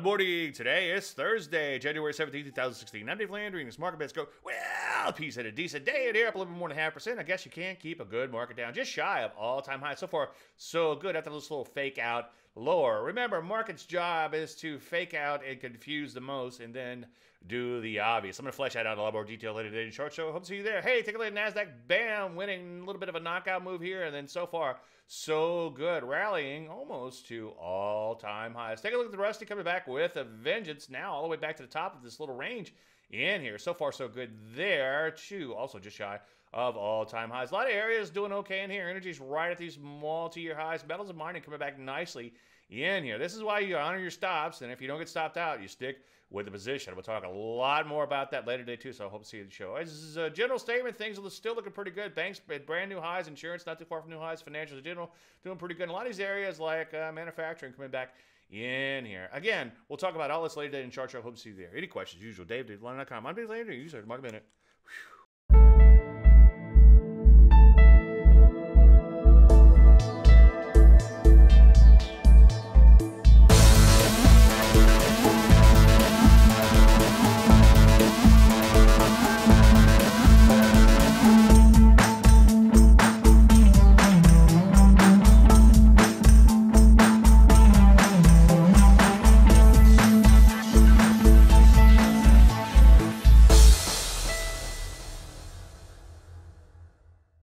Good morning. Today is Thursday, January 17th, 2016. I'm Dave Landry, and this market bets go, well, peace had a decent day in here, up a little bit more than half percent. I guess you can't keep a good market down, just shy of all time high. So far, so good after this little fake out lower. Remember, market's job is to fake out and confuse the most and then do the obvious. I'm going to flesh that out in a lot more detail later today in the Chart Show. Hope to see you there. Hey, take a look at NASDAQ. Bam, winning a little bit of a knockout move here. And then so far, so good. Rallying almost to all time highs. Take a look at the Rusty coming back with a vengeance now, all the way back to the top of this little range in here. So far, so good there, too. Also just shy of all-time highs. A lot of areas doing okay in here. Energy's right at these multi-year highs. Metals and mining coming back nicely in here. This is why you honor your stops, and if you don't get stopped out, you stick with the position. We'll talk a lot more about that later today, too, so I hope to see you at the show. Is a general statement. Things are still looking pretty good. Banks at brand new highs. Insurance not too far from new highs. Financials in general doing pretty good. In a lot of these areas, like uh, manufacturing, coming back in here. Again, we'll talk about all this later today in Chart Show. Hope to see you there. Any questions, usual, Dave, DaveLandry.com. I'm Dave Landry. You said Mark Bennett. Whew.